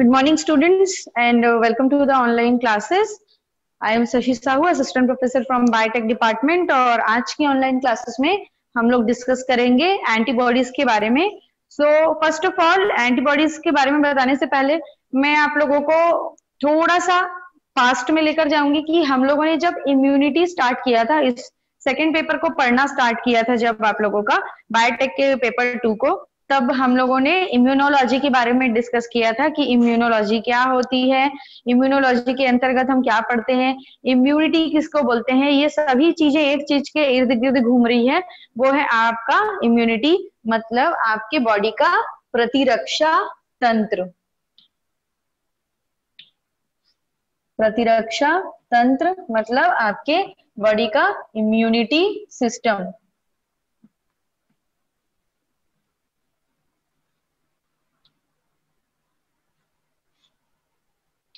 Good morning, students, and uh, welcome to the online. I am Sashi Sahu, assistant professor from Biotech department. और आज की online classes में हम लोग discuss करेंगे antibodies के बारे में. So first of all, antibodies के बारे में बताने से पहले मैं आप लोगों को थोड़ा सा फास्ट में लेकर जाऊँगी कि हम लोगों ने जब इम्यूनिटी स्टार्ट किया था इस सेकेंड पेपर को पढ़ना स्टार्ट किया था जब आप लोगों का बायोटेक के पेपर टू को तब हम लोगों ने इम्यूनोलॉजी के बारे में डिस्कस किया था कि इम्यूनोलॉजी क्या होती है इम्यूनोलॉजी के अंतर्गत हम क्या पढ़ते हैं इम्यूनिटी किसको बोलते हैं, ये सभी चीज़ें एक चीज़ के इर्द गिर्द घूम रही है, वो है आपका इम्यूनिटी मतलब आपके बॉडी का प्रतिरक्षा तंत्र। प्रतिरक्षा तंत्र मतलब आपके बॉडी का इम्यूनिटी सिस्टम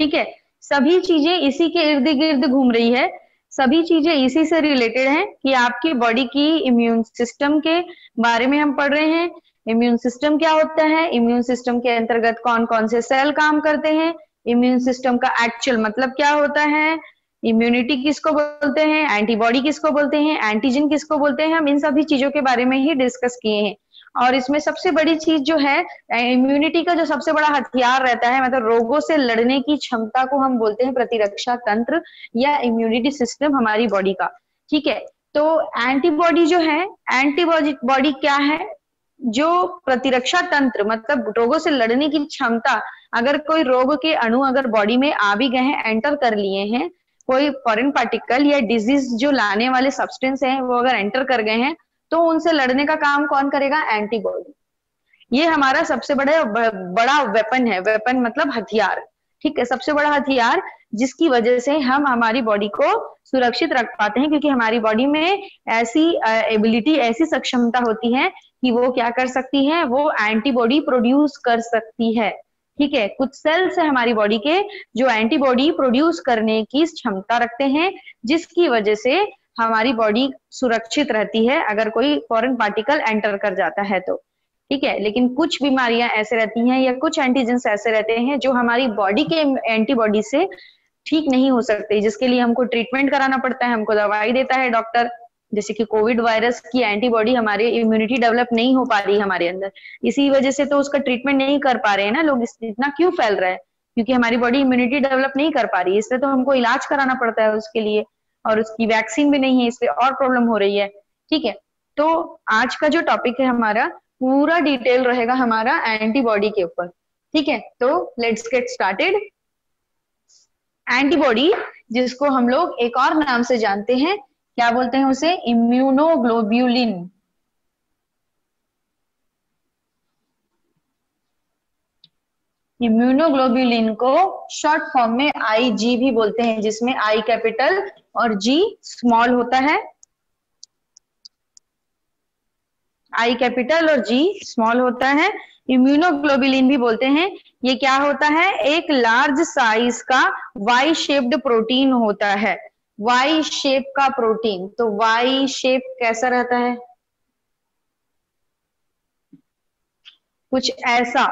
ठीक है? सभी चीज़ें इसी के इर्द गिर्द घूम रही है। सभी चीज़ें इसी से रिलेटेड हैं कि आपकी बॉडी की इम्यून सिस्टम के बारे में हम पढ़ रहे हैं। इम्यून सिस्टम क्या होता है? इम्यून सिस्टम के अंतर्गत कौन कौन से सेल काम करते हैं? इम्यून सिस्टम का एक्चुअल मतलब क्या होता है? इम्यूनिटी किसको बोलते हैं? एंटीबॉडी किसको बोलते हैं? एंटीजन किसको बोलते हैं? हम इन सभी चीज़ों के बारे में ही डिस्कस किए हैं। और इसमें सबसे बड़ी चीज़ जो है इम्यूनिटी का जो सबसे बड़ा हथियार रहता है मतलब रोगों से लड़ने की क्षमता को हम बोलते हैं प्रतिरक्षा तंत्र या इम्यूनिटी सिस्टम हमारी बॉडी का। ठीक है? तो एंटीबॉडी जो है एंटीबॉडी बॉडी क्या है? जो प्रतिरक्षा तंत्र मतलब रोगों से लड़ने की क्षमता, अगर कोई रोग के अणु अगर बॉडी में आ भी गए हैं एंटर कर लिए हैं, कोई फॉरेन पार्टिकल या डिज़ीज़ जो लाने वाले सब्सटेंस है, वो अगर एंटर कर गए हैं तो उनसे लड़ने का काम कौन करेगा? एंटीबॉडी ये हमारा सबसे बड़ा बड़ा वेपन है। वेपन मतलब हथियार। ठीक है? सबसे बड़ा हथियार जिसकी वजह से हम हमारी बॉडी को सुरक्षित रख पाते हैं, क्योंकि हमारी बॉडी में ऐसी एबिलिटी ऐसी सक्षमता होती है कि वो क्या कर सकती है? वो एंटीबॉडी प्रोड्यूस कर सकती है। ठीक है? कुछ सेल्स है हमारी बॉडी के जो एंटीबॉडी प्रोड्यूस करने की क्षमता रखते हैं, जिसकी वजह से हमारी बॉडी सुरक्षित रहती है अगर कोई फॉरेन पार्टिकल एंटर कर जाता है तो। ठीक है? लेकिन कुछ बीमारियाँ ऐसे रहती हैं या कुछ एंटीजेंस ऐसे रहते हैं जो हमारी बॉडी के एंटीबॉडी से ठीक नहीं हो सकते, जिसके लिए हमको ट्रीटमेंट कराना पड़ता है, हमको दवाई देता है डॉक्टर जैसे कि कोविड वायरस की एंटीबॉडी हमारे इम्यूनिटी डेवलप नहीं हो पा रही हमारे अंदर। इसी वजह से तो उसका ट्रीटमेंट नहीं कर पा रहे हैं ना लोग इतना क्यों फैल रहा है? क्योंकि हमारी बॉडी इम्यूनिटी डेवलप नहीं कर पा रही है, इसलिए तो हमको इलाज कराना पड़ता है उसके लिए। और उसकी वैक्सीन भी नहीं है, इसलिए और प्रॉब्लम हो रही है। ठीक है? तो आज का जो टॉपिक है हमारा, पूरा डिटेल रहेगा हमारा एंटीबॉडी के ऊपर। ठीक है? तो लेट्स गेट स्टार्टेड एंटीबॉडी जिसको हम लोग एक और नाम से जानते हैं, क्या बोलते हैं उसे? इम्यूनोग्लोब्यूलिन इम्यूनोग्लोब्यूलिन को शॉर्ट फॉर्म में आई जी भी बोलते हैं, जिसमें आई कैपिटल और जी स्मॉल होता है। आई कैपिटल और जी स्मॉल होता है। इम्यूनोग्लोबुलिन भी बोलते हैं। ये क्या होता है? एक लार्ज साइज़ का वाई शेप्ड प्रोटीन होता है। वाई शेप का प्रोटीन तो वाई शेप कैसा रहता है? कुछ ऐसा,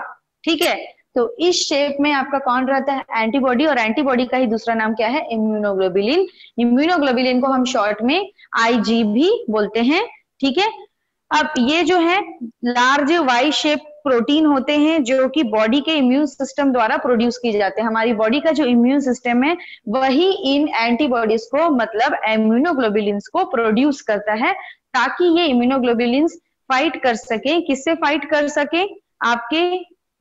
ठीक है? तो इस शेप में आपका कौन रहता है? एंटीबॉडी और एंटीबॉडी का ही दूसरा नाम क्या है? इम्यूनोग्लोबिलिन इम्यूनोग्लोबिलिन को हम शॉर्ट में आईजी भी बोलते हैं, ठीक है? अब ये जो है लार्ज वाई शेप प्रोटीन होते हैं जो कि बॉडी के इम्यून सिस्टम द्वारा प्रोड्यूस किए जाते हैं। हमारी बॉडी का जो इम्यून सिस्टम है, वही इन एंटीबॉडीज को मतलब इम्यूनोग्लोबिलिन को प्रोड्यूस करता है, ताकि ये इम्यूनोग्लोबिलिन फाइट कर सके। किससे फाइट कर सके? आपके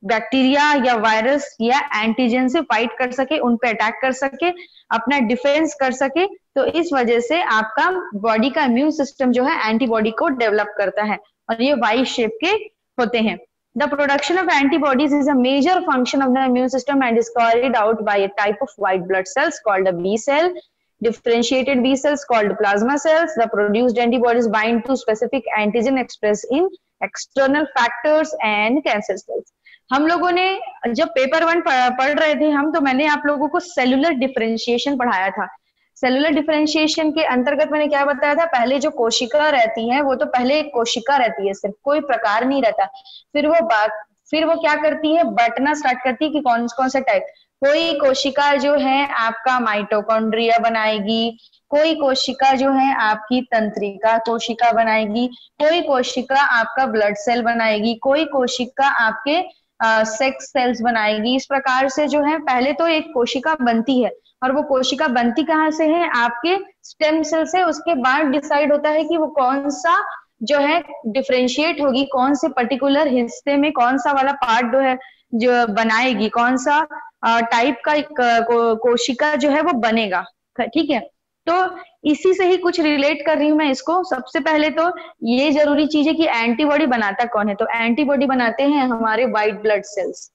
बैक्टीरिया या वायरस या एंटीजन से फाइट कर सके, उन पे अटैक कर सके, अपना डिफेंस कर सके तो इस वजह से आपका बॉडी का इम्यून सिस्टम जो है एंटीबॉडी को डेवलप करता है और ये वाई शेप के होते हैं। The production of antibodies is a major function of the immune system and is called out by a type of white blood cells called a B cell. Differentiated B cells called plasma cells. The produced antibodies bind to specific antigen express in external factors and cancer cells. हम लोगों ने, जब paper one पढ़ रहे थे हम तो मैंने आप लोगों को सेलुलर डिफ्रेंशिएशन पढ़ाया था। सेलुलर डिफ्रेंशिएशन के अंतर्गत मैंने क्या बताया था? पहले जो कोशिका रहती है, वो तो पहले एक कोशिका रहती है सिर्फ़, कोई प्रकार नहीं रहता। फिर वो फिर वो क्या करती है? बटना स्टार्ट करती है कि कौन कौन सा टाइप कोई कोशिका जो है आपका माइटोकॉन्ड्रिया बनाएगी, कोई कोशिका जो है आपकी तंत्रिका कोशिका बनाएगी, कोई कोशिका आपका ब्लड सेल बनाएगी, कोई कोशिका आपके सेक्स सेल्स बनाएगी। इस प्रकार से जो है, पहले तो एक कोशिका बनती है और वो कोशिका बनती कहाँ से है? आपके स्टेम सेल से। उसके बाद डिसाइड होता है कि वो कौन सा जो है डिफ्रेंशिएट होगी, कौन से पर्टिकुलर हिस्से में कौन सा वाला पार्ट जो है, जो बनाएगी, कौन सा टाइप का एक कोशिका जो है वो बनेगा। ठीक है? तो इसी से ही कुछ रिलेट कर रही हूँ मैं इसको। सबसे पहले तो ये ज़रूरी चीज़ है कि एंटीबॉडी बनाता कौन है? तो एंटीबॉडी बनाते हैं हमारे व्हाइट ब्लड सेल्स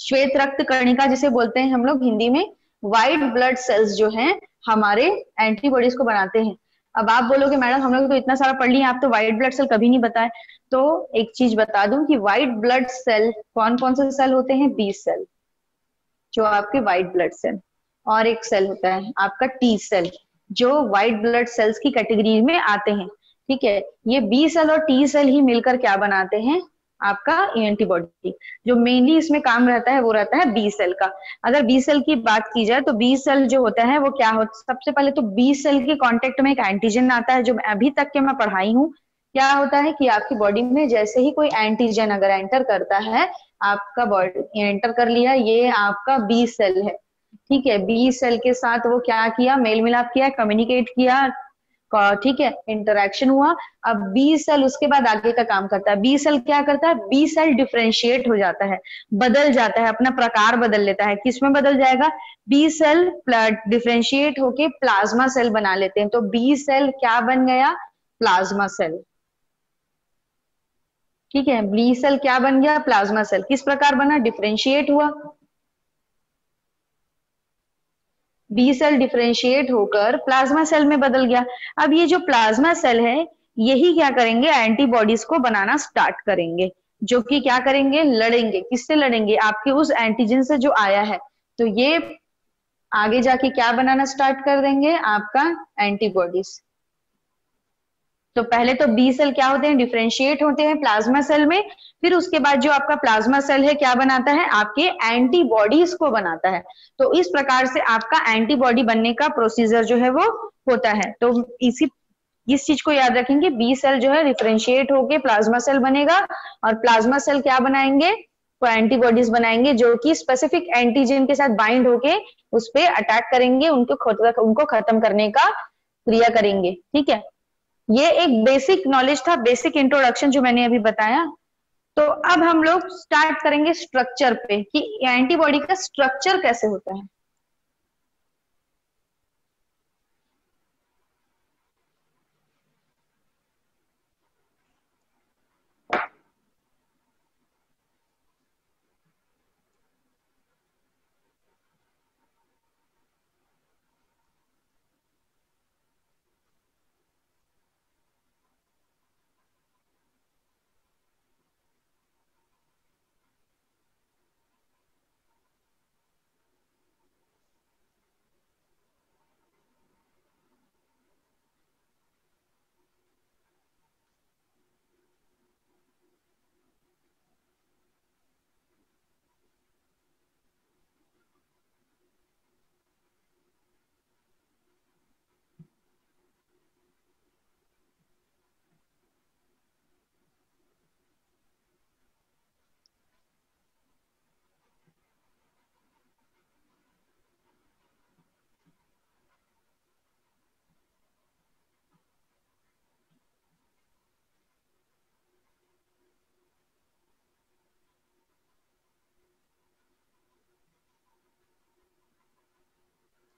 श्वेत रक्त कर्णिका जिसे बोलते हैं हम लोग हिंदी में व्हाइट ब्लड सेल्स जो हैं, हमारे एंटीबॉडीज को बनाते हैं। अब आप बोलोगे, मैडम, हम लोग तो इतना सारा पढ़ लिया, आप तो व्हाइट ब्लड सेल कभी नहीं बताए। तो एक चीज़ बता दूँ कि व्हाइट ब्लड सेल कौन कौन से सेल होते हैं? बी सेल जो आपके व्हाइट ब्लड सेल और एक सेल होता है, आपका टी सेल जो व्हाइट ब्लड सेल्स की कैटेगरी में आते हैं, ठीक है? ये बी सेल और टी सेल ही मिलकर क्या बनाते हैं? आपका एंटीबॉडी जो मेनली इसमें काम रहता है, वो रहता है बी सेल का। अगर बी सेल की बात की जाए तो बी सेल जो होता है, वो क्या होता है, सबसे पहले तो बी सेल के कांटेक्ट में एक एंटीजन आता है, जो अभी तक के मैं पढ़ाई हूँ। क्या होता है कि आपकी बॉडी में जैसे ही कोई एंटीजन अगर एंटर करता है, आपका बॉडी एंटर कर लिया, ये आपका बी सेल है। ठीक है बी सेल के साथ वो क्या किया मेल मिलाप किया कम्युनिकेट किया ठीक है इंटरेक्शन हुआ। अब बी सेल उसके बाद आगे का काम करता है। बी सेल क्या करता है? बी सेल डिफ्रेंशिएट हो जाता है, बदल जाता है, अपना प्रकार बदल लेता है। किसमें बदल जाएगा? बी सेल डिफ्रेंशिएट होके प्लाज्मा सेल बना लेते हैं। तो बी सेल क्या बन गया? प्लाज्मा सेल ठीक है बी सेल क्या बन गया? प्लाज्मा सेल किस प्रकार बना? डिफ्रेंशिएट हुआ। बी सेल डिफ्रेंशिएट होकर प्लाज्मा सेल में बदल गया। अब ये जो प्लाज्मा सेल है, यही क्या करेंगे? एंटीबॉडीज को बनाना स्टार्ट करेंगे, जो कि क्या करेंगे? लड़ेंगे। किससे लड़ेंगे? आपके उस एंटीजन से जो आया है। तो ये आगे जाके क्या बनाना स्टार्ट कर देंगे? आपका एंटीबॉडीज तो पहले तो बी सेल क्या होते हैं? डिफ्रेंशिएट होते हैं प्लाज्मा सेल में। फिर उसके बाद जो आपका प्लाज्मा सेल है, क्या बनाता है? आपके एंटीबॉडीज को बनाता है। तो इस प्रकार से आपका एंटीबॉडी बनने का प्रोसीजर जो है वो होता है। तो इसी, इस चीज़ को याद रखेंगे बी सेल जो है डिफ्रेंशिएट होके प्लाज्मा सेल बनेगा। और प्लाज्मा सेल क्या बनाएँगे? तो एंटीबॉडीज बनाएँगे, जो कि स्पेसिफिक एंटीजन के साथ बाइंड होके उस पर अटैक करेंगे, उनको उनको खत्म करने का क्रिया करेंगे। ठीक है? ये एक बेसिक नॉलेज था बेसिक इंट्रोडक्शन जो मैंने अभी बताया। तो अब हम लोग स्टार्ट करेंगे स्ट्रक्चर पे कि एंटीबॉडी का स्ट्रक्चर कैसे होता है।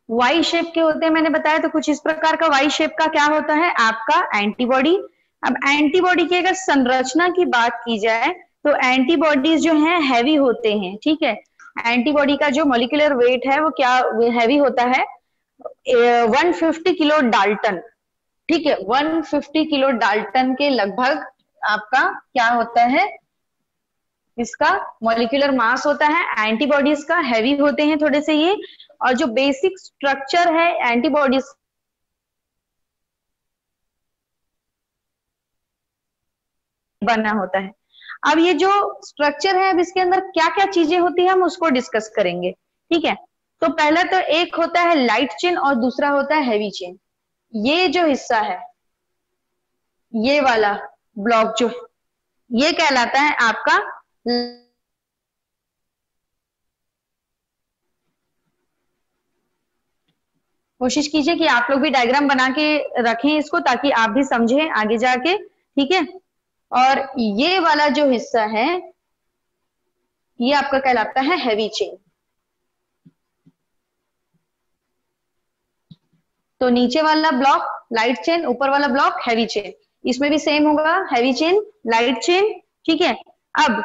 वाई शेप के होते हैं, मैंने बताया तो कुछ इस प्रकार का वाई शेप का क्या होता है? आपका एंटीबॉडी अब एंटीबॉडी की अगर संरचना की बात की जाए तो एंटीबॉडीज जो है हैवी होते हैं, ठीक है? एंटीबॉडी का जो मोलिकुलर वेट है, वो क्या हैवी होता है? 150 किलो डाल्टन ठीक है? 150 किलो डाल्टन के लगभग आपका क्या होता है? इसका मोलिकुलर मास होता है एंटीबॉडीज का हैवी होते हैं थोड़े से ये। और जो बेसिक स्ट्रक्चर है एंटीबॉडीज बना होता है। अब ये जो स्ट्रक्चर है, अब इसके अंदर क्या क्या चीज़ें होती है, हम उसको डिस्कस करेंगे। ठीक है? तो पहला तो एक होता है लाइट चेन और दूसरा होता है हैवी चेन ये जो हिस्सा है, ये वाला ब्लॉक जो, ये कहलाता है आपका कोशिश कीजिए कि आप लोग भी डायग्राम बना के रखें इसको ताकि आप भी समझें आगे जाके, ठीक है? और ये वाला जो हिस्सा है, ये आपका कहलाता है हैवी चेन तो नीचे वाला ब्लॉक लाइट चेन ऊपर वाला ब्लॉक हैवी चेन इसमें भी सेम होगा हैवी चेन लाइट चेन ठीक है? अब,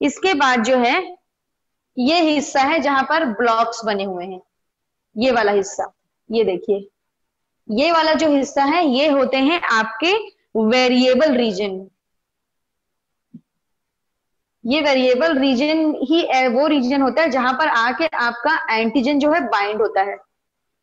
इसके बाद जो है, ये हिस्सा है जहाँ पर ब्लॉक्स बने हुए हैं, ये वाला हिस्सा. ये देखिए, ये वाला जो हिस्सा है, ये होते हैं आपके वेरिएबल रीजन ये वेरिएबल रीजन ही वो रीजन होता है जहाँ पर आके आपका एंटीजन जो है बाइंड होता है।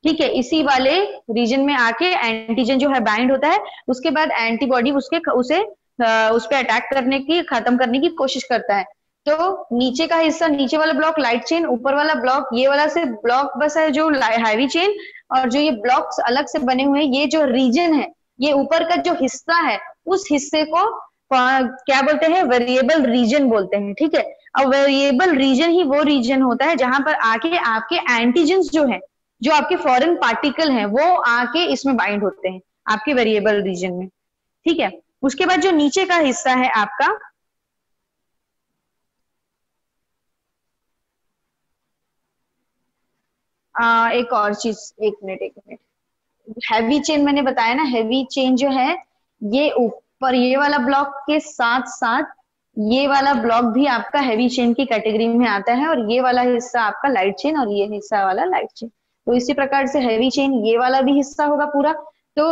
ठीक है, इसी वाले रीजन में आके एंटीजन जो है बाइंड होता है, उसके बाद एंटीबॉडी उसके उसे उस पर अटैक करने की, खत्म करने की कोशिश करता है। तो नीचे का हिस्सा, नीचे वाला ब्लॉक लाइट चेन ऊपर वाला ब्लॉक ये वाला से ब्लॉक बस है जो हैवी चेन और जो ये ब्लॉक्स अलग से बने हुए ये जो रीजन है, ये ऊपर का जो हिस्सा है, उस हिस्से को क्या बोलते हैं वेरिएबल रीजन बोलते हैं, ठीक है? अब वेरिएबल रीजन ही वो रीजन होता है जहाँ पर आके आपके एंटीजन जो है, जो आपके फॉरेन पार्टिकल हैं, वो आके इसमें बाइंड होते हैं, आपके वेरिएबल रीजन में, ठीक है? उसके बाद जो नीचे का हिस्सा है आपका एक और चीज़, एक मिनट एक मिनट। हैवी चेन मैंने बताया ना हैवी चेन जो है, ये ऊपर ये वाला ब्लॉक के साथ साथ ये वाला ब्लॉक भी आपका हैवी चेन की कैटेगरी में आता है और ये वाला हिस्सा आपका लाइट चेन और ये हिस्सा वाला लाइट चेन तो इसी प्रकार से हैवी चेन ये वाला भी हिस्सा होगा पूरा। तो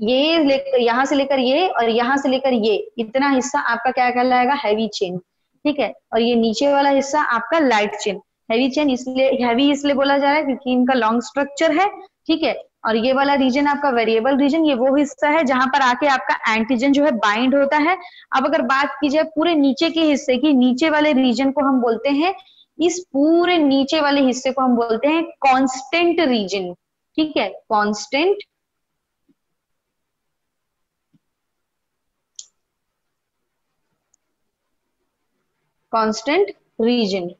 ये लेकर यहाँ से लेकर ये और यहाँ से लेकर ये, इतना हिस्सा आपका क्या कहलाएगा? हैवी चेन ठीक है? और ये नीचे वाला हिस्सा आपका लाइट चेन हैवी चेन इसलिए हैवी इसलिए बोला जा रहा है क्योंकि इनका लॉन्ग स्ट्रक्चर है, ठीक है? और ये वाला रीजन आपका वेरिएबल रीजन ये वो हिस्सा है जहाँ पर आके आपका एंटीजन जो है बाइंड होता है। अब अगर बात की जाए पूरे नीचे के हिस्से की, नीचे वाले रीजन को हम बोलते हैं, इस पूरे नीचे वाले हिस्से को हम बोलते हैं कांस्टेंट रीजन ठीक है? कांस्टेंट कांस्टेंट रीजन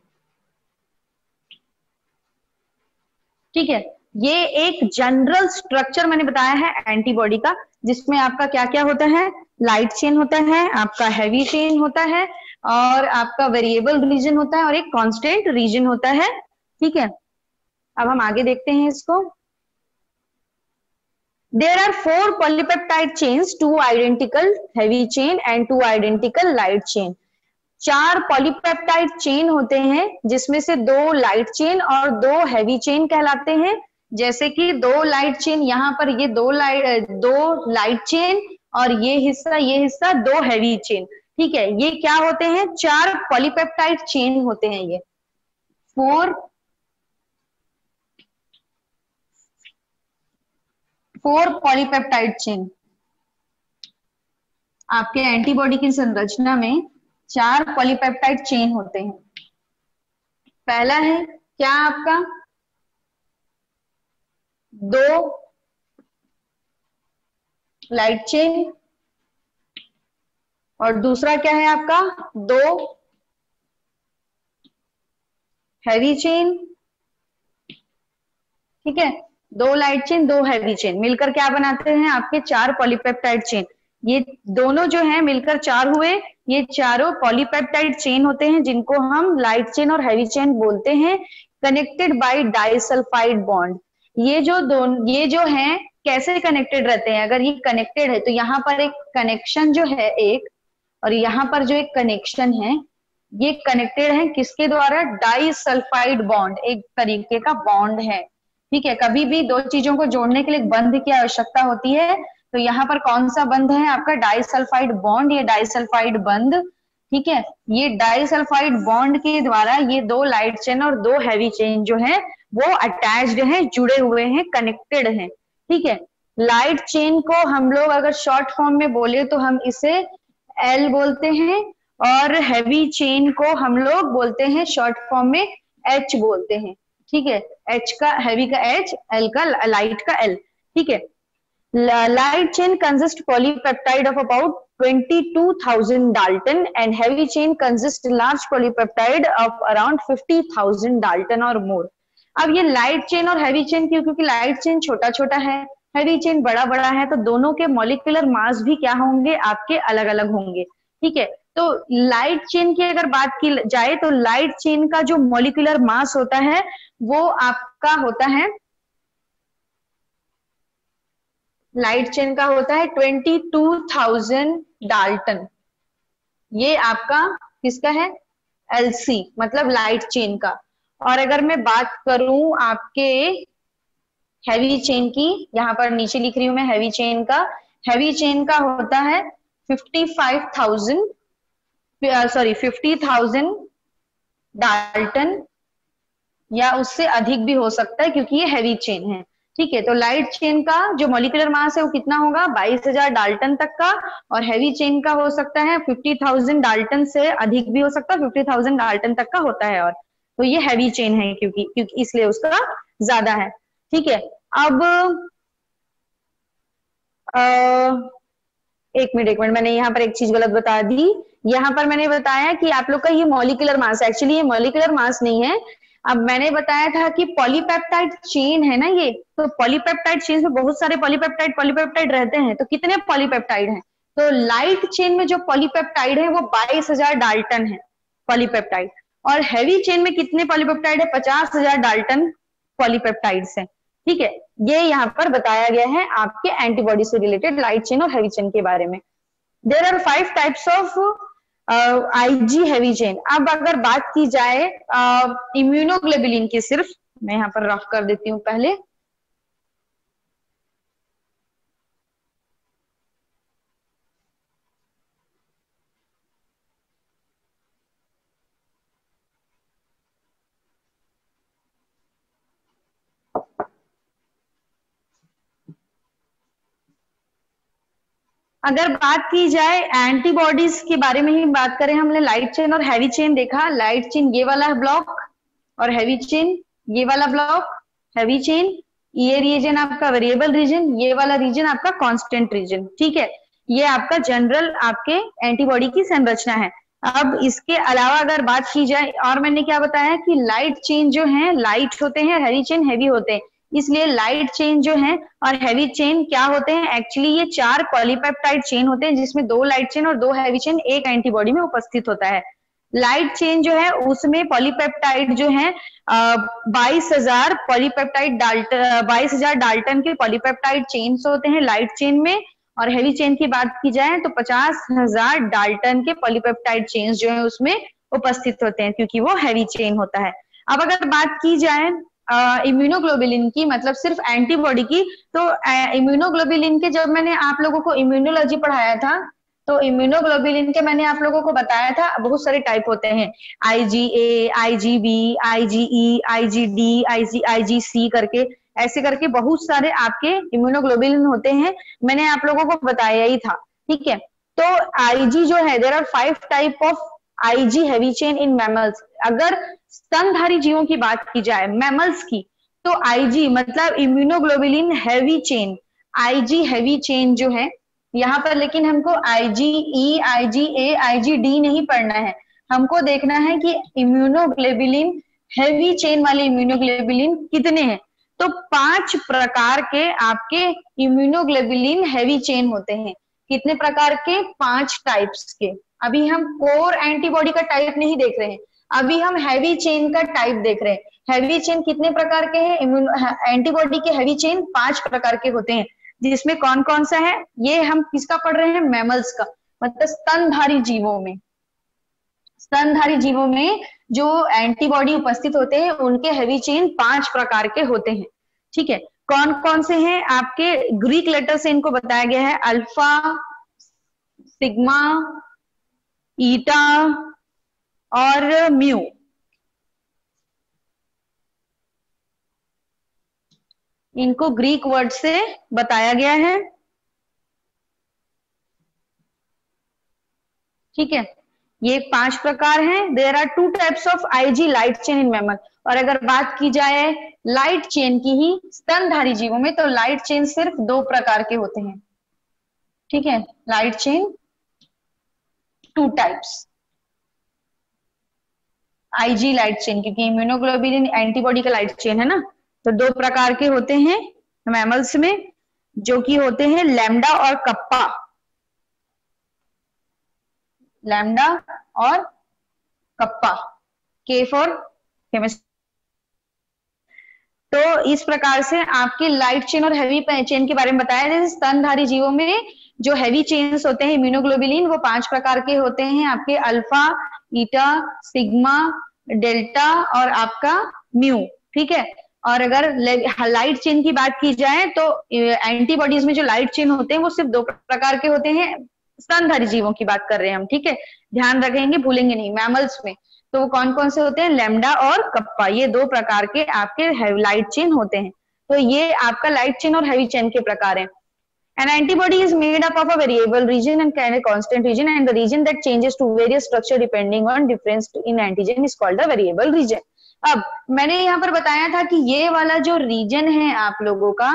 ठीक है? ये एक जनरल स्ट्रक्चर मैंने बताया है एंटीबॉडी का, जिसमें आपका क्या क्या होता है? लाइट चेन होता है, आपका हैवी चेन होता है, और आपका वेरिएबल रीजन होता है, और एक कांस्टेंट रीजन होता है। ठीक है? अब हम आगे देखते हैं इसको। There are four polypeptide chains two identical heavy chain and two identical light chain चार पॉलीपेप्टाइड चेन होते हैं, जिसमें से दो लाइट चेन और दो हैवी चेन कहलाते हैं। जैसे कि दो लाइट चेन यहाँ पर ये दो लाइट दो लाइट चेन और ये हिस्सा ये हिस्सा, दो हैवी चेन ठीक है, ये क्या होते हैं? चार पॉलीपेप्टाइड चेन होते हैं ये। फोर फोर पॉलीपेप्टाइड चेन आपके एंटीबॉडी की संरचना में चार पॉलीपेप्टाइड चेन होते हैं। पहला है, क्या आपका? दो लाइट चेन। और दूसरा क्या है आपका? दो हैवी चेन। ठीक है? दो लाइट चेन, दो हैवी चेन। मिलकर क्या बनाते हैं आपके? चार पॉलीपेप्टाइड चेन। ये दोनों जो है मिलकर चार हुए। ये चारों पॉलीपेप्टाइड चेन होते हैं, जिनको हम लाइट चेन और हैवी चेन बोलते हैं कनेक्टेड बाय डाइसल्फाइड बॉन्ड ये जो दोनों, ये जो है, कैसे कनेक्टेड रहते हैं? अगर ये कनेक्टेड है तो यहाँ पर एक कनेक्शन जो है एक, और यहाँ पर जो एक कनेक्शन है, ये कनेक्टेड है किसके द्वारा? डाई सल्फाइड बॉन्ड एक तरीके का बॉन्ड है। ठीक है, कभी भी दो चीज़ों को जोड़ने के लिए बंध की आवश्यकता होती है। तो यहाँ पर कौन सा बंध है आपका? डाइसल्फाइड बॉन्ड, ये डाइसल्फाइड बंध, ठीक है? ये डाइसल्फाइड बॉन्ड के द्वारा ये दो लाइट चेन और दो हैवी चेन जो है, वो अटैच्ड है, जुड़े हुए हैं, कनेक्टेड हैं, ठीक है? लाइट चेन को हम लोग अगर शॉर्ट फॉर्म में बोले तो हम इसे एल बोलते हैं और हैवी चेन को हम लोग बोलते हैं शॉर्ट फॉर्म में एच बोलते हैं, ठीक है? एच का, हैवी का एच एल का, लाइट का एल ठीक है? Light chain consist polypeptide of about 22,000 Dalton and heavy chain consists large polypeptide of around 50,000 Dalton or more. अब ये लाइट चेन और हैवी चेन क्यों? क्योंकि लाइट चेन छोटा छोटा है हैवी चेन बड़ा बड़ा है तो दोनों के मॉलिकुलर मास भी क्या होंगे? आपके अलग अलग होंगे। ठीक है? तो लाइट चेन की अगर बात की जाए तो लाइट चेन का जो मॉलिकुलर मास होता है वो आपका होता है लाइट चेन का होता है ट्वेंटी टू थाउज़ेंड डाल्टन। ये आपका किसका है? एलसी मतलब लाइट चेन का। और अगर मैं बात करूँ आपके हैवी चेन की, यहाँ पर नीचे लिख रही हूँ मैं हैवी चेन का, हैवी चेन का होता है fifty five thousand sorry, fifty thousand dalton, या उससे अधिक भी हो सकता है, क्योंकि ये हैवी चेन है। ठीक है तो लाइट चेन का जो मोलिकुलर मास है वो कितना होगा? बाईस हज़ार डाल्टन तक का और हैवी चेन का हो सकता है फिफ्टी थाउज़ेंड डाल्टन से अधिक भी हो सकता है फिफ्टी थाउज़ेंड डाल्टन तक का होता है और तो ये हैवी चेन है क्योंकि क्योंकि इसलिए उसका ज़्यादा है। ठीक है अब आ, एक मिनट एक मिनट मैंने यहाँ पर एक चीज़ गलत बता दी। यहाँ पर मैंने बताया कि आप लोग का ये मॉलिकुलर मास एक्चुअली ये मॉलिकुलर मास नहीं है अब मैंने बताया था कि पॉलीपेप्टाइड चेन है ना ये तो पॉलीपेप्टाइड चेन में बहुत सारे पॉलीपेप्टाइड पॉलीपेप्टाइड रहते हैं तो कितने पॉलीपेप्टाइड हैं? तो लाइट चेन में जो पॉलीपेप्टाइड है, वो बाईस हज़ार डाल्टन है, पॉलीपेप्टाइड। और हैवी चेन में कितने पॉलीपेप्टाइड है? पचास हज़ार डाल्टन पॉलीपेप्टाइड है। ठीक है, ये यहाँ पर बताया गया है आपके एंटीबॉडी से रिलेटेड लाइट चेन और हैवी चेन के बारे में। There are five types of IG heavy chain अब अगर बात की जाए इम्यूनोग्लोबुलिन की, सिर्फ़ मैं यहाँ पर रफ कर देती हूँ पहले। अगर बात की जाए एंटीबॉडीज के बारे में ही बात करें, हमने लाइट चेन और हैवी चेन देखा। लाइट चेन ये वाला ब्लॉक और हैवी चेन ये वाला ब्लॉक हैवी चेन ये रीजन आपका वेरिएबल रीजन ये वाला रीजन आपका कांस्टेंट रीजन ठीक है? ये आपका जनरल आपके एंटीबॉडी की संरचना है। अब इसके अलावा अगर बात की जाए, और मैंने क्या बताया कि लाइट चेन जो है लाइट होते हैं हैवी चेन हैवी होते हैं। इसलिए लाइट चेन जो है और हैवी चेन क्या होते हैं? एक्चुअली ये चार पॉलीपेप्टाइड चेन होते हैं, जिसमें दो लाइट चेन और दो हैवी चेन एक एंटीबॉडी में उपस्थित होता है। लाइट चेन जो है, उसमें पॉलीपेप्टाइड जो है बाईस हज़ार पॉलीपेप्टाइड डाल्टन बाईस हज़ार डाल्टन के पॉलीपेप्टाइड चेन होते हैं लाइट चेन में। और हैवी चेन की बात की जाए तो पचास हज़ार डाल्टन के पॉलीपेप्टाइड चेन जो है उसमें उपस्थित होते हैं, क्योंकि वो हैवी चेन होता है। अब अगर बात की जाए इम्यूनोग्लोबिलिन की मतलब सिर्फ़ एंटीबॉडी की तो इम्यूनोग्लोबिलिन के जब मैंने आप लोगों को इम्यूनोलॉजी पढ़ाया था तो इम्यूनोग्लोबिलिन के मैंने आप लोगों को बताया था बहुत सारे टाइप होते हैं। IgA, IgB, IgE, IgD, Ig IgC करके ऐसे करके बहुत सारे आपके इम्यूनोग्लोबिलिन होते हैं मैंने आप लोगों को बताया ही था ठीक है? तो आईजी जो है there are five type of IG heavy chain in mammals अगर स्तनधारी जीवों की बात की जाए मैमल्स की तो आईजी मतलब immunoglobulin heavy chain IG heavy chain जो है, यहाँ पर लेकिन हमको आईजीई आईजीए डी नहीं पढ़ना है। हमको देखना है कि इम्यूनोग्लोबिलिन हैवी चेन वाले इम्यूनोग्लोबिलिन कितने हैं। तो पाँच प्रकार के आपके इम्यूनोग्लोबिलिन हैवी चेन होते हैं। कितने प्रकार के? पाँच टाइप्स के। अभी हम कोर एंटीबॉडी का टाइप नहीं देख रहे हैं। अभी हम हैवी चेन का टाइप देख रहे हैं। हैवी चेन कितने प्रकार के हैं? एंटीबॉडी के हैवी चेन पाँच प्रकार के होते हैं। जिसमें कौन कौन सा है? ये हम किसका पढ़ रहे हैं? मैमल्स का। मतलब स्तनधारी जीवों में। स्तनधारी जीवों में जो एंटीबॉडी उपस्थित होते हैं, उनके हैवी चेन पाँच प्रकार के होते हैं। ठीक है? कौन कौन से हैं? आपके ग्रीक लेटर से इनको बताया गया है। अल्फ़ा सिग्मा ईटा और म्यू। इनको ग्रीक वर्ड से बताया गया है। ठीक है, ये पाँच प्रकार हैं। There are two types of IG light chain in mammal और अगर बात की जाए लाइट चेन की ही, स्तनधारी जीवों में तो लाइट चेन सिर्फ़ दो प्रकार के होते हैं। ठीक है light chain two types IG light chain क्योंकि इम्यूनोग्लोबिन एंटीबॉडी का लाइट चेन है ना? तो दो प्रकार के होते हैं मैमल्स में, जो कि होते हैं लैमडा और कप्पा लैमडा और कप्पा के फॉर केमिस्ट्री तो इस प्रकार से आपके लाइट चेन और हैवी चेन के बारे में बताया, जैसे स्तनधारी जीवों में जो हैवी चेन्स होते हैं इम्यूनोग्लोबिलिन वो पाँच प्रकार के होते हैं, आपके अल्फ़ा ईटा, सिग्मा, डेल्टा और आपका म्यू, ठीक है? और अगर लाइट चेन की बात की जाए तो एंटीबॉडीज में जो लाइट चेन होते हैं वो सिर्फ़ दो प्रकार के होते हैं। स्तनधारी जीवों की बात कर रहे हैं हम, ठीक है? ध्यान रखेंगे, भूलेंगे नहीं मैमल्स में। तो वो कौन कौन से होते हैं? लेमडा और कप्पा ये दो प्रकार के आपके लाइट चेन होते हैं। तो ये आपका लाइट चेन और हैवी चेन के प्रकार हैं। An antibody is made up of a variable region and kind of constant region and the region that changes to various structure depending on difference in antigen is called a variable region. अब मैंने यहाँ पर बताया था कि ये वाला जो रीजन है आप लोगों का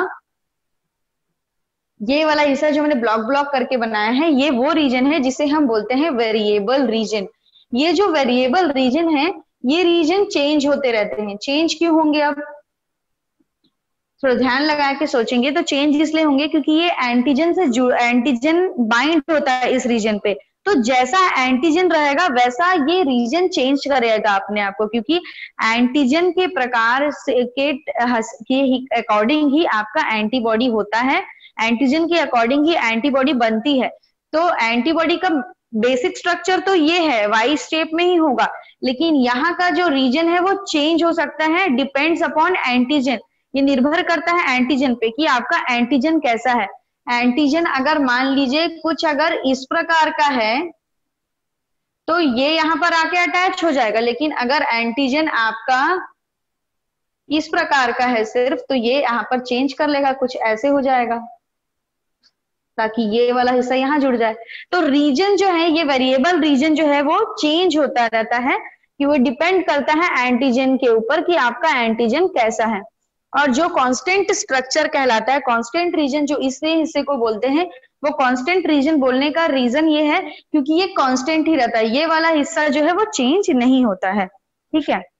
ये वाला हिस्सा जो मैंने ब्लॉक ब्लॉक करके बनाया है ये वो रीजन है जिसे हम बोलते हैं वेरिएबल रीजन ये जो वेरिएबल रीजन है ये रीजन चेंज होते रहते हैं चेंज क्यों होंगे अब थोड़ा ध्यान लगा के सोचेंगे तो चेंज इसलिए होंगे क्योंकि ये एंटीजन से जुड़ एंटीजन बाइंड होता है इस रीजन पे। तो जैसा एंटीजन रहेगा, वैसा ये रीजन चेंज करेगा अपने आप को, क्योंकि एंटीजन के प्रकार के अकॉर्डिंग ही आपका एंटीबॉडी होता है। एंटीजन के अकॉर्डिंग ही एंटीबॉडी बनती है। तो एंटीबॉडी का बेसिक स्ट्रक्चर तो ये है वाई स्टेप में ही होगा। लेकिन यहाँ का जो रीजन है वो चेंज हो सकता है डिपेंड्स अपॉन एंटीजन ये निर्भर करता है एंटीजन पे कि आपका एंटीजन कैसा है। एंटीजन अगर मान लीजिए कुछ अगर इस प्रकार का है तो ये यहाँ पर आके अटैच हो जाएगा। लेकिन अगर एंटीजन आपका इस प्रकार का है सिर्फ़ तो ये यहाँ पर चेंज कर लेगा, कुछ ऐसे हो जाएगा। ताकि ये वाला हिस्सा यहाँ जुड़ जाए। तो रीजन जो है, ये वेरिएबल रीजन जो है, वो चेंज होता रहता है कि वो डिपेंड करता है एंटीजन के ऊपर कि आपका एंटीजन कैसा है। और जो कांस्टेंट स्ट्रक्चर कहलाता है कांस्टेंट रीजन जो इस हिस्से को बोलते हैं, वो कांस्टेंट रीजन बोलने का रीजन ये है, क्योंकि ये कांस्टेंट ही रहता है। ये वाला हिस्सा जो है वो चेंज नहीं होता है। ठीक है?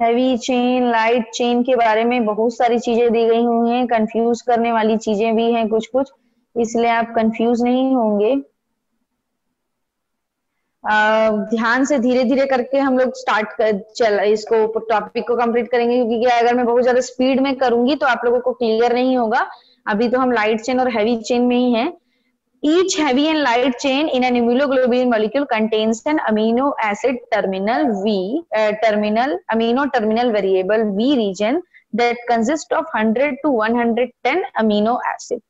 हैवी चेन लाइट चेन के बारे में बहुत सारी चीज़ें दी गई हुई हैं। कंफ्यूज करने वाली चीज़ें भी हैं कुछ कुछ इसलिए आप कंफ्यूज नहीं होंगे। ध्यान से धीरे धीरे करके हम लोग स्टार्ट कर, चल, इसको टॉपिक को कंप्लीट करेंगे, क्योंकि अगर मैं बहुत ज़्यादा स्पीड में करूँगी तो आप लोगों को क्लियर नहीं होगा। अभी तो हम लाइट चेन और हैवी चेन में ही हैं। Each heavy and light chain in an immunoglobulin molecule contains an amino acid terminal V, uh, terminal amino terminal variable V region that consists of 100 to 110 amino acid.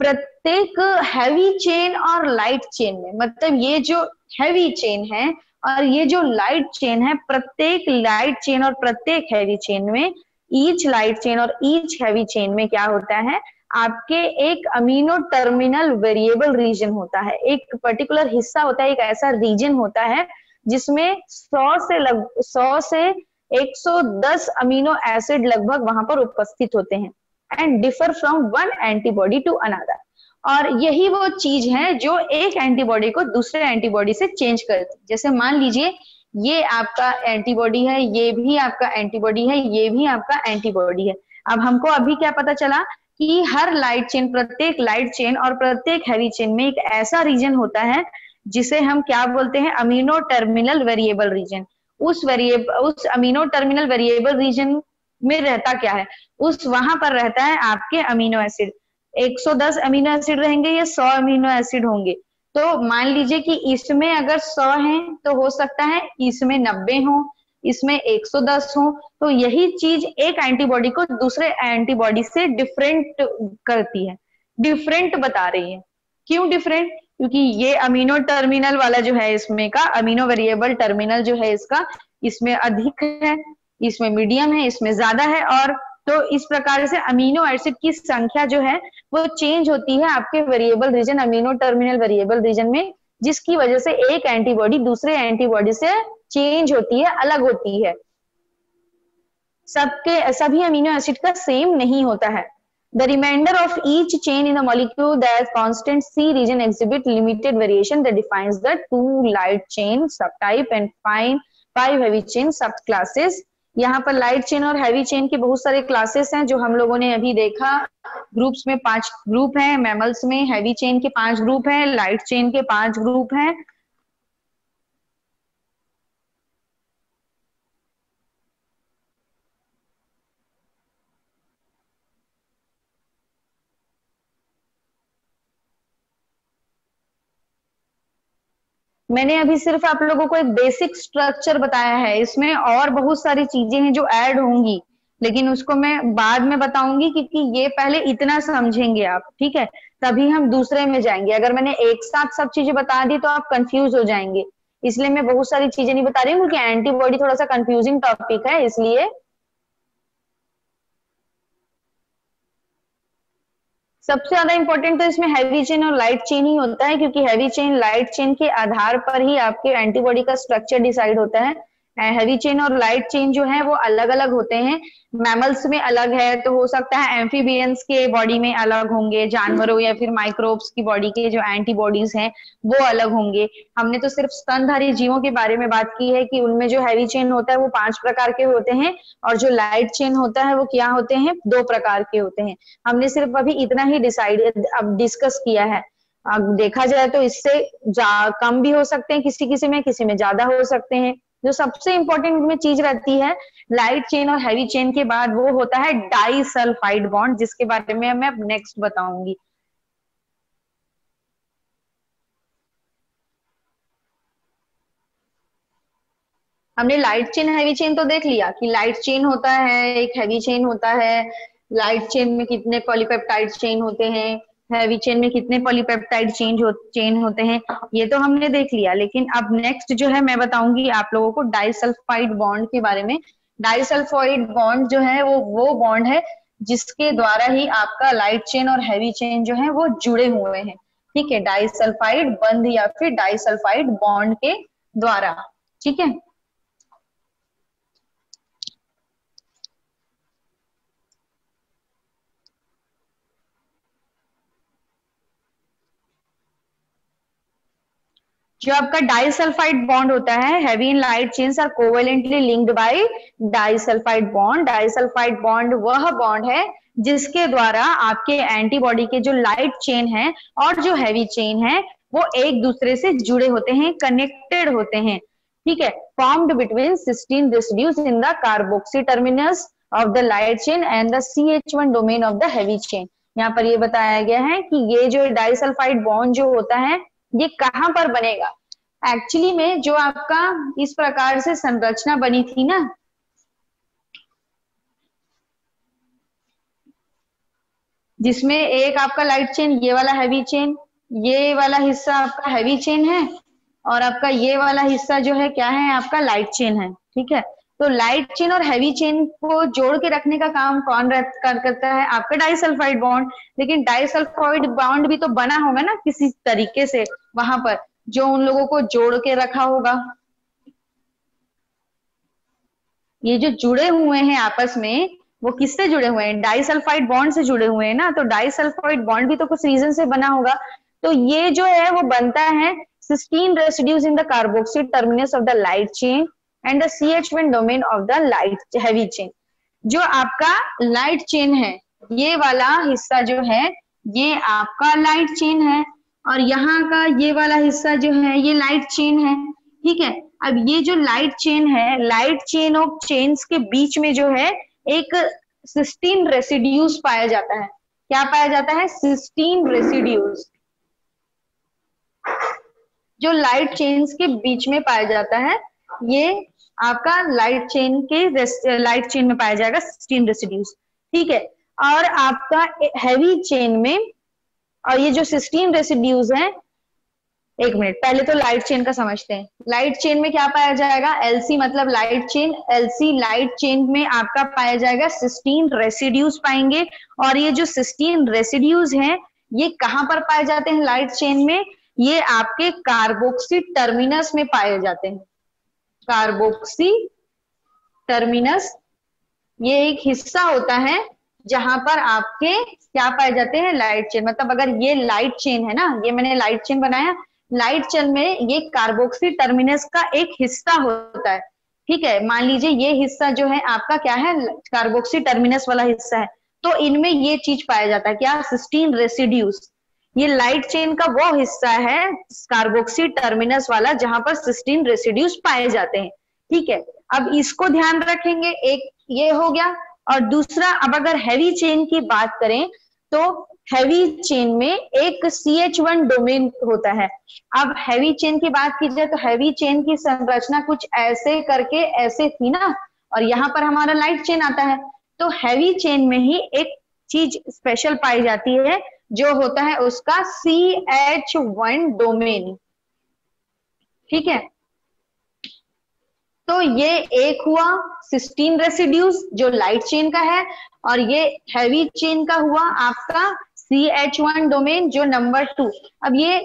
प्रत्येक heavy chain और light chain में मतलब ये जो heavy chain है और ये जो लाइट चेन है प्रत्येक लाइट चेन और प्रत्येक हैवी चेन में ईच लाइट चेन और ईच हैवी चेन में क्या होता है आपके एक अमीनो टर्मिनल वेरिएबल रीजन होता है। एक पर्टिकुलर हिस्सा होता है, एक ऐसा रीजन होता है, जिसमें 100 से लग 100 से 110 अमीनो एसिड लगभग वहाँ पर उपस्थित होते हैं and differ from one antibody to another और यही वो चीज़ है जो एक एंटीबॉडी को दूसरे एंटीबॉडी से चेंज करती जैसे मान लीजिए, ये आपका एंटीबॉडी है, ये भी आपका एंटीबॉडी है, ये भी आपका एंटीबॉडी है। अब हमको अभी क्या पता चला कि हर लाइट चेन प्रत्येक लाइट चेन और प्रत्येक हैवी चेन में एक ऐसा रीजन होता है, जिसे हम क्या बोलते हैं? अमीनो टर्मिनल वेरिएबल रीजन उस वेरिएबल उस अमीनो टर्मिनल वेरिएबल रीजन में रहता क्या है? उस वहाँ पर रहता है आपके अमीनो एसिड 110 अमीनो एसिड रहेंगे या 100 अमीनो एसिड होंगे? तो मान लीजिए कि इसमें अगर 100 हैं तो हो सकता है इसमें 90 हो। इसमें 110 हो तो यही चीज़ एक एंटीबॉडी को दूसरे एंटीबॉडी से डिफरेंट करती है। डिफरेंट बता रही है। क्यों डिफरेंट? क्योंकि ये अमीनो टर्मिनल वाला जो है इसमें का, अमीनो वेरिएबल टर्मिनल जो है इसका, इसमें अधिक है, इसमें मीडियम है, इसमें ज़्यादा है, और तो इस प्रकार से अमीनो एसिड की संख्या जो है, वो चेंज होती है आपके variable region, amino terminal variable region में, जिसकी वजह से एक एंटीबॉडी दूसरे एंटीबॉडी से चेंज होती है, अलग होती है। सबके, सभी अमीनो एसिड का सेम नहीं होता है। The remainder of each chain in molecule that constant C region exhibit limited variation that defines the two light chain subtype and fine five heavy chain subclasses यहाँ पर लाइट चेन और heavy chain के बहुत सारे classes हैं, जो हम लोगों ने अभी देखा। ग्रुप्स में पाँच ग्रुप हैं मैमल्स में हैवी चेन के पाँच ग्रुप हैं लाइट चेन के पाँच ग्रुप हैं। मैंने अभी सिर्फ़ आप लोगों को एक बेसिक स्ट्रक्चर बताया है। इसमें और बहुत सारी चीज़ें हैं जो ऐड होंगी। लेकिन उसको मैं बाद में बताऊँगी क्योंकि ये पहले इतना समझेंगे आप, ठीक है? तभी हम दूसरे में जाएँगे। अगर मैंने एक साथ सब चीज़ें बता दी तो आप कंफ्यूज हो जाएँगे। इसलिए मैं बहुत सारी चीज़ें नहीं बता रही हूँ, क्योंकि एंटीबॉडी थोड़ा सा कंफ्यूजिंग टॉपिक है, इसलिए सबसे ज़्यादा इंपॉर्टेंट तो इसमें हैवी चेन और लाइट चेन ही होता है, क्योंकि हैवी चेन लाइट चेन के आधार पर ही आपके एंटीबॉडी का स्ट्रक्चर डिसाइड होता है। हैवी चेन और लाइट चेन जो है, वो अलग अलग होते हैं। मैमल्स में अलग है तो हो सकता है एम्फीबियंस के बॉडी में अलग होंगे, जानवरों या फिर माइक्रोब्स की बॉडी के जो एंटीबॉडीज हैं, वो अलग होंगे। हमने तो सिर्फ़ स्तनधारी जीवों के बारे में बात की है कि उनमें जो हैवी चेन होता है, वो पाँच प्रकार के होते हैं और जो लाइट चेन होता है, वो क्या होते हैं? दो प्रकार के होते हैं। हमने सिर्फ़ अभी इतना ही डिसाइड अब डिस्कस किया है। अब देखा जाए तो इससे कम भी हो सकते हैं किसी किसी में किसी में ज़्यादा हो सकते हैं। जो सबसे इंपॉर्टेंट में चीज़ रहती है लाइट चेन और हैवी चेन के बाद वो होता है डाई सल्फाइड बॉन्ड जिसके बारे में मैं नेक्स्ट बताऊँगी। हमने लाइट चेन हैवी चेन तो देख लिया कि लाइट चेन होता है, एक हैवी चेन होता है लाइट चेन में कितने पॉलीपेप्टाइड चेन होते हैं। हैवी चेन में कितने पॉलीपेप्टाइड चेंज हो चेन होते हैं, ये तो हमने देख लिया। लेकिन अब नेक्स्ट जो है, मैं बताऊँगी आप लोगों को डाइसल्फाइड बॉन्ड के बारे में। डाइसल्फाइड बॉन्ड जो है, वो वो बॉन्ड है जिसके द्वारा ही आपका लाइट चेन और हैवी चेन जो है, वो जुड़े हुए हैं। ठीक है? डाइसल्फाइड बंद या फिर डाइसल्फाइड बॉन्ड के द्वारा। ठीक है? जो आपका डाइसल्फाइड बॉन्ड होता है heavy in light chains are covalently linked by disulphide bond disulphide bond वह बॉन्ड है जिसके द्वारा आपके एंटीबॉडी के जो लाइट चेन है और जो हैवी चेन है, वो एक दूसरे से जुड़े होते हैं कनेक्टेड होते हैं। ठीक है? Formed between cysteine residues in the carboxy terminus of the light H one domain of the heavy chain of द हैवी चेन यहाँ पर ये बताया गया है कि ये जो डाइसल्फाइड बॉन्ड जो होता है ये कहाँ पर बनेगा? एक्चुअली में जो आपका इस प्रकार से संरचना बनी थी ना, जिसमें एक आपका लाइट चेन ये वाला हैवी चेन ये वाला हिस्सा आपका हैवी चेन है, और आपका ये वाला हिस्सा जो है, क्या है? आपका लाइट चेन है, ठीक है? तो लाइट चेन और हैवी चेन को जोड़ के रखने का काम कौन कर, करता है? आपका डाइसल्फाइड बॉन्ड लेकिन डाइसल्फाइड बॉन्ड भी तो बना होगा ना किसी तरीके से वहाँ पर, जो उन लोगों को जोड़ के रखा होगा। ये जो जुड़े हुए हैं आपस में, वो किससे जुड़े हुए हैं? डाइसल्फाइड बॉन्ड से जुड़े हुए हैं ना तो डाइसल्फाइड बॉन्ड भी तो कुछ रीजन से बना होगा। तो ये जो है, वो बनता है cysteine residues in the carboxyl terminus of the light chain and the C H one domain of the light heavy chain जो आपका लाइट चेन है, ये वाला हिस्सा जो है, ये आपका लाइट चेन है, और यहाँ का ये वाला हिस्सा जो है, ये लाइट चेन है, ठीक है? अब ये जो लाइट चेन है लाइट चेन ऑफ़ चेन्स के बीच में जो है, एक सिस्टीन रेसिड्यूज पाया जाता है। क्या पाया जाता है? सिस्टीन रेसिड्यूज जो लाइट चेन्स के बीच में पाया जाता है, ये आपका लाइट चेन के लाइट चेन में पाया जाएगा सिस्टीन रेसिड्यूज ठीक है? और आपका हैवी चेन में, और ये जो सिस्टीन रेसिड्यूज हैं, एक मिनट पहले तो लाइट चेन का समझते हैं। लाइट चेन में क्या पाया जाएगा? एलसी मतलब light chain LC light chain में आपका पाया जाएगा सिस्टीन रेसिड्यूज पाएँगे। और ये जो सिस्टीन रेसिड्यूज हैं, ये कहाँ पर पाए जाते हैं लाइट चेन में? ये आपके कार्बोक्सी टर्मिनस में पाए जाते हैं। कार्बोक्सी, टर्मिनस, ये एक हिस्सा होता है जहाँ पर आपके क्या पाए जाते हैं लाइट चेन मतलब अगर ये लाइट चेन है ना, ये मैंने लाइट चेन बनाया लाइट चेन में ये कार्बोक्सी टर्मिनस का एक हिस्सा होता है। ठीक है, मान लीजिए ये हिस्सा जो है, आपका क्या है कार्बोक्सी टर्मिनस वाला हिस्सा है। तो इनमें ये चीज़ पाया जाता है, क्या? सिस्टीन रेसिड्यूज ये लाइट चेन का वो हिस्सा है कार्बोक्सी टर्मिनस वाला, जहाँ पर सिस्टीन रेसिड्यूज पाए जाते हैं। ठीक है? अब इसको ध्यान रखेंगे। एक ये हो गया। और दूसरा, अब अगर हैवी चेन की बात करें तो हैवी चेन में एक सी एच वन डोमेन होता है। अब हैवी चेन की बात की जाए तो हैवी चेन की संरचना कुछ ऐसे करके, ऐसे थी ना, और यहाँ पर हमारा लाइट चेन आता है। तो हैवी चेन में ही एक चीज़ स्पेशल पाई जाती है जो होता है उसका सी एच वन डोमेन ठीक है? तो ये एक हुआ सिस्टीन रेसिड्यूज जो लाइट चेन का है, और ये हैवी चेन का हुआ आपका सी एच वन डोमेन जो नंबर टू अब ये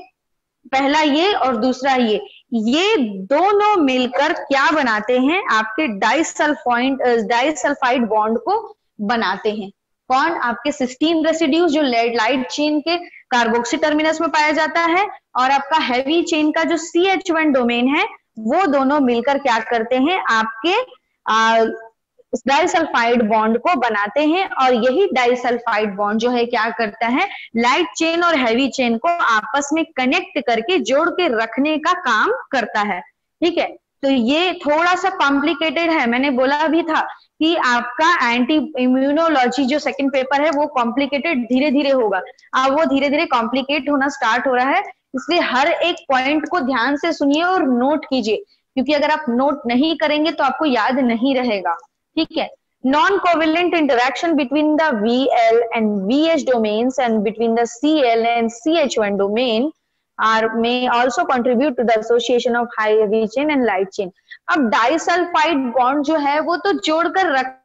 पहला ये और दूसरा ये। ये दोनों मिलकर क्या बनाते हैं? आपके डाइसल्फाइड डाइसल्फाइड बॉन्ड को बनाते हैं। कौन आपके सिस्टीन रेसिड्यूज जो लाइट चेन के कार्बोक्सी टर्मिनस में पाया जाता है, और आपका हैवी चेन का जो सी एच वन डोमेन है, वो दोनों मिलकर क्या करते हैं, आपके डाइसल्फाइड बॉन्ड को बनाते हैं, और यही डाइसल्फाइड बॉन्ड जो है क्या करता है लाइट चेन और हैवी चेन को आपस में कनेक्ट करके जोड़ के रखने का काम करता है। ठीक है? तो ये थोड़ा सा कॉम्प्लिकेटेड है, मैंने बोला भी था कि आपका एंटी इम्यूनोलॉजी जो सेकंड पेपर है, वो कॉम्प्लिकेटेड धीरे धीरे होगा। अब वो धीरे धीरे कॉम्प्लिकेट होना स्टार्ट हो रहा है, इसलिए हर एक पॉइंट को ध्यान से सुनिए और नोट कीजिए। क्योंकि अगर आप नोट नहीं करेंगे तो आपको याद नहीं रहेगा। ठीक है? Non covalent interaction between the V L and V H domains and between the C L and C H one domain are may also contribute to the association of high अब डाइसल्फाइड बॉन्ड जो है वो तो जोड़कर रख